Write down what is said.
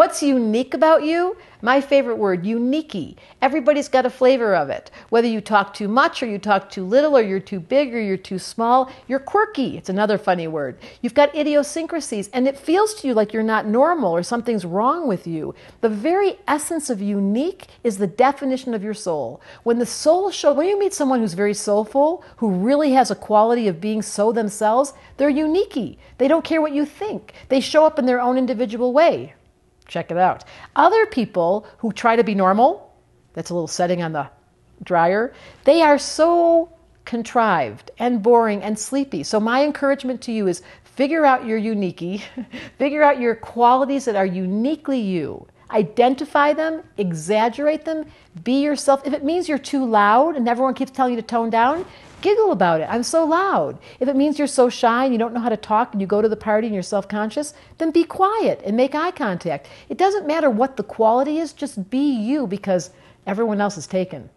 What's unique about you? My favorite word, unique. Everybody's got a flavor of it. Whether you talk too much or you talk too little or you're too big or you're too small, you're quirky. It's another funny word. You've got idiosyncrasies and it feels to you like you're not normal or something's wrong with you. The very essence of unique is the definition of your soul. When the soul shows, when you meet someone who's very soulful, who really has a quality of being so themselves, they're unique. They don't care what you think. They show up in their own individual way. Check it out. Other people who try to be normal, that's a little setting on the dryer, they are so contrived and boring and sleepy. So, my encouragement to you is figure out your unique, figure out your qualities that are uniquely you. Identify them, exaggerate them, be yourself. If it means you're too loud and everyone keeps telling you to tone down, Giggle about it. I'm so loud. If it means you're so shy and you don't know how to talk and you go to the party and you're self conscious, then be quiet and make eye contact. It doesn't matter what the quality is, just be you because everyone else is taken.